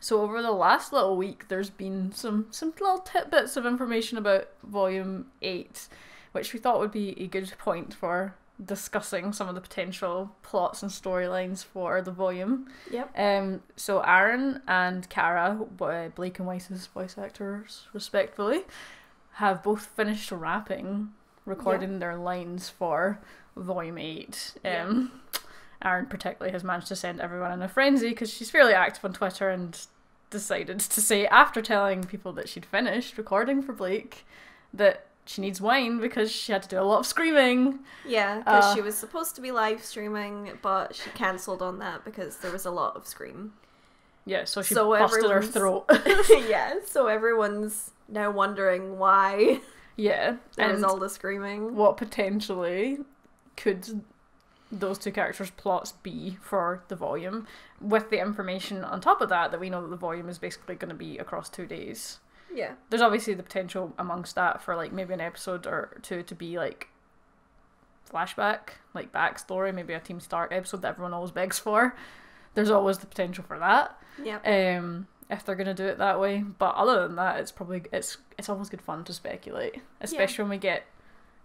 So over the last little week, there's been some some little tidbits of information about Volume Eight, which we thought would be a good point for discussing some of the potential plots and storylines for the volume. Yep. Um, so Arryn and Kara, uh, Blake and Weiss's voice actors, respectively, have both finished rapping, recording their lines for Volume Eight. Um, Arryn particularly has managed to send everyone in a frenzy because she's fairly active on Twitter and decided to say after telling people that she'd finished recording for Blake that she needs wine because she had to do a lot of screaming. Yeah, because Uh, she was supposed to be live streaming, but she cancelled on that because there was a lot of scream. Yeah, so she So busted her throat. yeah, so everyone's now wondering why yeah, there was and all the screaming. what potentially could those two characters' plots be for the volume, with the information on top of that that we know that the volume is basically going to be across two days. Yeah. There's obviously the potential amongst that for like maybe an episode or two to be like flashback, like backstory, maybe a Team Stark episode that everyone always begs for. There's always the potential for that. Yep. Um, if they're gonna do it that way, but other than that, it's probably it's it's always good fun to speculate, especially when we get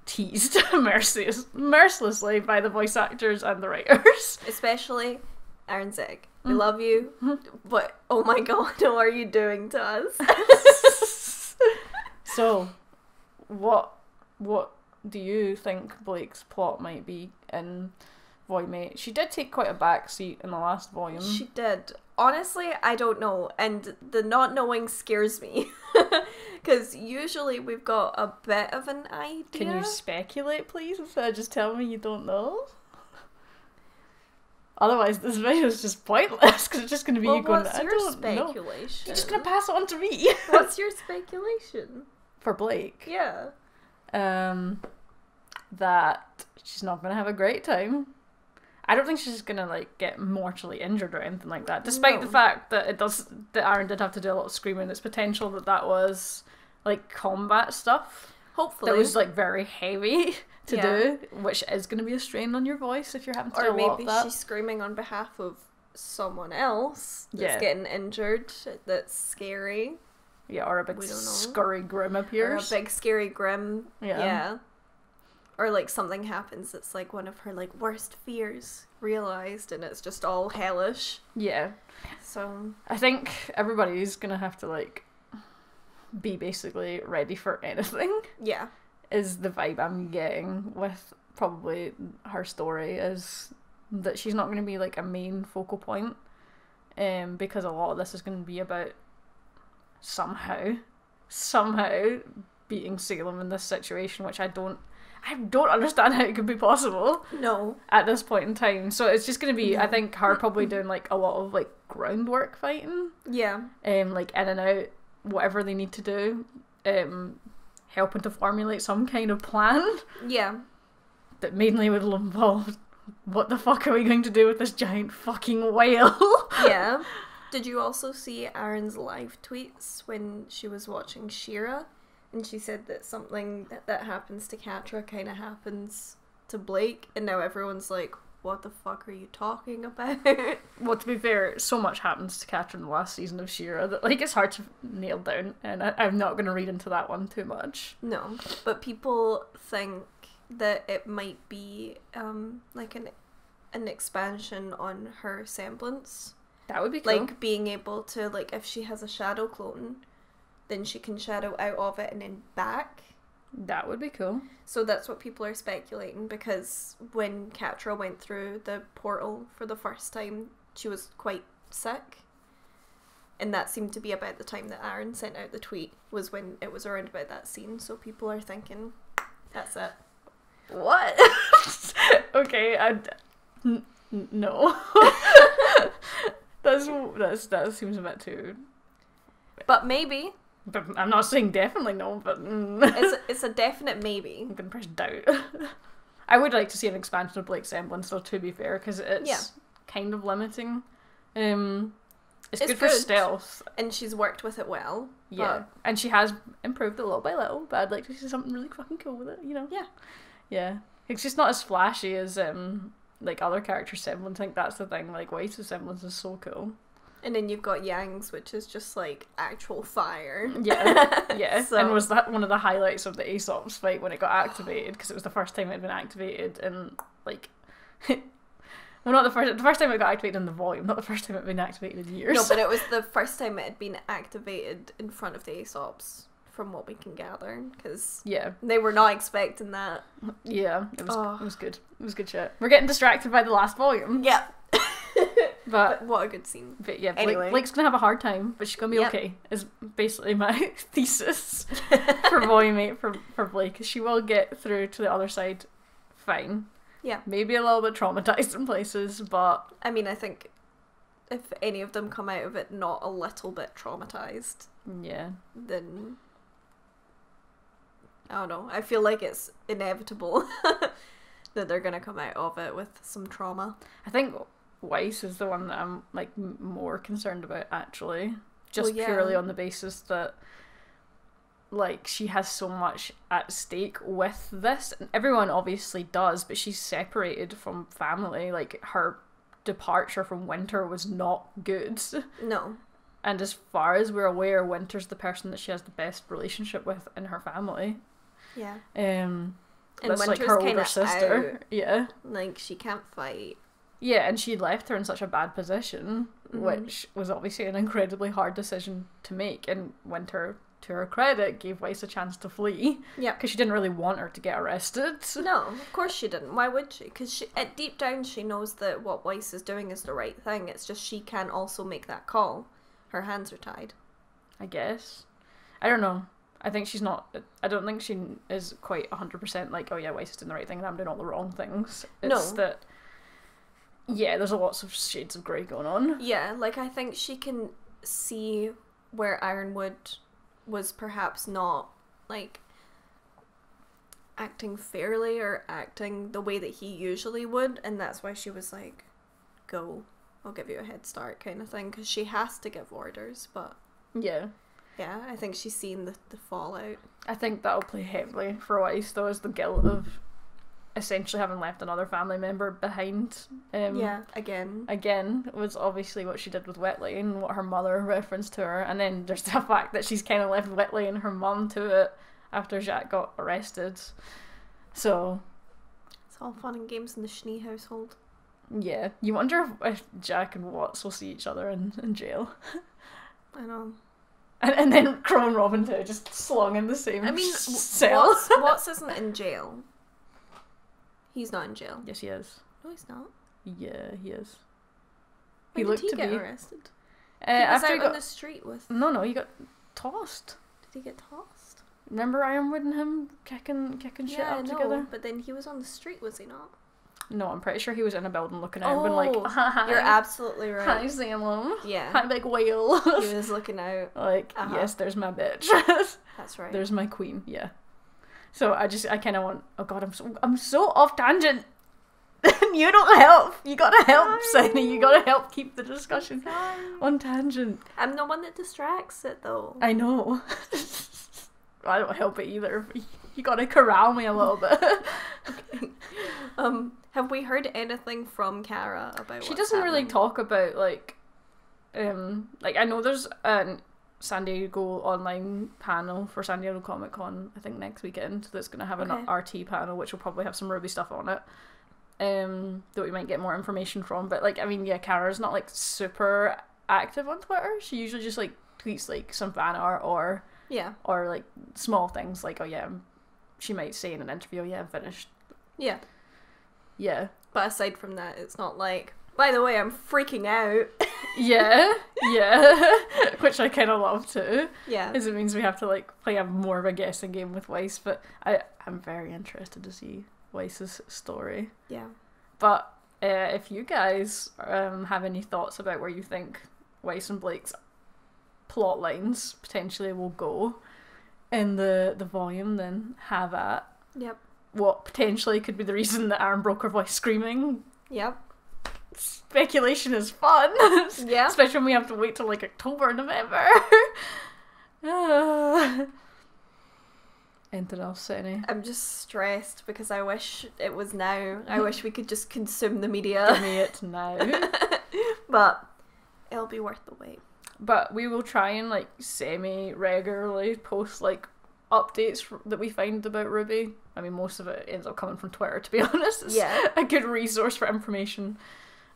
teased merciless, mercilessly by the voice actors and the writers. Especially Arryn Zech. We Mm. love you, but oh my god, what are you doing to us? So, what what do you think Blake's plot might be in Voidmate? She did take quite a back seat in the last volume. She did. Honestly, I don't know, and the not knowing scares me. Because usually we've got a bit of an idea. Can you speculate, please, instead of just telling me you don't know? Otherwise, this video is just pointless because it's just going to be well, you going, what's I your don't know. speculation? You're just going to pass it on to me. What's your speculation? For Blake. Yeah. Um, that she's not going to have a great time. I don't think she's gonna like get mortally injured or anything like that. Despite the fact that it does that Arryn did have to do a lot of screaming, it's potential that that was like combat stuff. Hopefully. that was like very heavy to Yeah. do, which is going to be a strain on your voice if you're having to do or maybe of that. she's screaming on behalf of someone else that's Yeah. getting injured. That's scary. Yeah, or a big We don't know. scurry Grimm Or a big scary Grimm. Yeah. Yeah. Or like something happens that's like one of her like worst fears realized and it's just all hellish. Yeah, So I think everybody's gonna have to like be basically ready for anything. yeah. Is the vibe I'm getting with probably her story is that she's not going to be like a main focal point, um, because a lot of this is going to be about somehow, somehow beating Salem in this situation, which I don't, I don't understand how it could be possible No. at this point in time. So it's just going to be, I think, her probably doing like a lot of like groundwork fighting, Yeah. um, like in and out, whatever they need to do, um, helping to formulate some kind of plan Yeah. that mainly would involve what the fuck are we going to do with this giant fucking whale? Yeah. Did you also see Arryn's live tweets when she was watching She-Ra? And she said that something that, that happens to Catra kind of happens to Blake, and now everyone's like, what the fuck are you talking about? well, to be fair, so much happens to Catherine in the last season of She-Ra that like it's hard to nail down, and I, I'm not going to read into that one too much. no. But people think that it might be um, like an, an expansion on her semblance. That would be cool. Like being able to, like, if she has a shadow clone, then she can shadow out of it and then back. that would be cool. So that's what people are speculating because when Catra went through the portal for the first time, she was quite sick. And that seemed to be about the time that Arryn sent out the tweet, was when it was around about that scene. So people are thinking, that's it. What? okay, I. N- no. that's that's that seems a bit too. But maybe. But I'm not saying definitely no, but mm, It's a, it's a definite maybe. I'm gonna press doubt. I would like to see an expansion of Blake's semblance, though. To be fair, because it's Yeah. kind of limiting. Um, it's, It's good, for good. stealth, And she's worked with it well. yeah, and she has improved it little by little. But I'd like to see something really fucking cool with it, you know? Yeah. yeah. It's just not as flashy as um like other character semblance. I think that's the thing. Like Weiss's semblance is so cool. And then you've got Yang's, which is just like actual fire. Yeah, yeah. So- And was that one of the highlights of the Ace Ops' fight when it got activated? Because it was the first time it had been activated and like. well, not the first. The first time it got activated in the volume, not the first time it had been activated in years. No, but it was the first time it had been activated in front of the Ace Ops, from what we can gather, because yeah, they were not expecting that. yeah. It was. Oh. It was good. It was good shit. We're getting distracted by the last volume, Yeah. But. But what a good scene. But yeah, Blake, Anyway. Blake's gonna have a hard time, but she's gonna be Yep. okay. Is basically my thesis for eight for for Blake. She will get through to the other side, fine. Yeah. Maybe a little bit traumatized in places, but I mean, I think if any of them come out of it not a little bit traumatized, yeah, then I don't know. I feel like it's inevitable that they're gonna come out of it with some trauma. I think Weiss is the one that I'm like m- more concerned about actually, just Well, yeah. purely on the basis that like she has so much at stake with this, and everyone obviously does, but she's separated from family. Like her departure from Winter was not good, No. and as far as we're aware, Winter's the person that she has the best relationship with in her family. Yeah. Um, And that's like her older sister. out. Yeah. Like she can't fight. Yeah, and she left her in such a bad position, Mhm. which was obviously an incredibly hard decision to make. And Winter, to her credit, gave Weiss a chance to flee Yeah. because she didn't really want her to get arrested. No, of course she didn't. Why would she? Because at deep down, she knows that what Weiss is doing is the right thing. It's just she can also make that call. Her hands are tied. I guess. I don't know. I think she's not. I don't think she is quite hundred percent like, oh yeah, Weiss is doing the right thing and I'm doing all the wrong things. It's No. that. Yeah, there's a lots of shades of grey going on. Yeah, like I think she can see where Ironwood was perhaps not like acting fairly or acting the way that he usually would, and that's why she was like, "Go, I'll give you a head start," kind of thing, because she has to give orders. But Yeah. yeah, I think she's seen the the fallout. I think that'll play heavily for Weiss though, is the guilt of essentially having left another family member behind. Um, yeah, again. Again, was obviously what she did with Whitley and what her mother referenced to her, and then there's the fact that she's kind of left Whitley and her mum to it after Jacques got arrested. So It's all fun and games in the Schnee household. yeah, you wonder if, if Jacques and Watts will see each other in, in jail, I know. and, and then Qrow and Robyn too, just slung in the same I mean, s- w- cell. Watts, Watts isn't in jail. He's not in jail. Yes, he is. No, he's not. Yeah, he is. When He did looked he to get be- arrested? Uh, he was out he got on the street with. no, no, he got tossed. Did he get tossed? Remember Ironwood and him kicking kicking shit yeah, up no, together? but then he was on the street, was he not? No, I'm pretty sure he was in a building looking out, and been Oh, like, "Hi, You're absolutely right." Hi. Salem, Yeah, hi, big whale." he was looking out. like, Uh-huh. yes, there's my bitch. That's right. there's my queen. Yeah. So I just, I kind of want. Oh God, I'm so, I'm so off tangent. you don't help. You gotta help. Sunny. You gotta help keep the discussion on tangent. I'm the one that distracts it though. I know. I don't help it either. You gotta corral me a little bit. Um, have we heard anything from Kara about? she doesn't really talk about like um like I know there's a San Diego online panel for San Diego Comic Con I think next weekend that's gonna have an Okay. RT panel which will probably have some RWBY stuff on it um that we might get more information from but like I mean yeah Kara's not like super active on Twitter she usually just like tweets like some fan art or Yeah, or like small things like oh yeah she might say in an interview yeah I'm finished yeah. yeah But aside from that, it's not like. By the way, I'm freaking out. yeah yeah which I kind of love too yeah. Because it means we have to like play a more of a guessing game with Weiss, but I I'm very interested to see Weiss's story. Yeah. But uh, if you guys um have any thoughts about where you think Weiss and Blake's plot lines potentially will go in the the volume, then have at Yep. what potentially could be the reason that Arryn broke her voice screaming. Yep. Speculation is fun. Yeah. Especially when we have to wait till like October, November. Anything else, Senny? I'm just stressed because I wish it was now. I wish we could just consume the media. Give me it now. but It'll be worth the wait. But we will try and like semi regularly post like updates that we find about RWBY. I mean, most of it ends up coming from Twitter, to be honest. It's Yeah. a good resource for information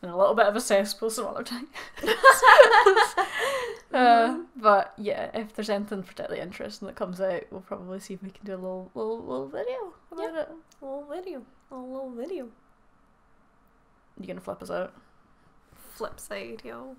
and a little bit of a cesspool some other time. uh, but yeah, if there's anything particularly interesting that comes out, we'll probably see if we can do a little little, little video about it. A little video. A little video. You gonna flip us out? Flip side, yo.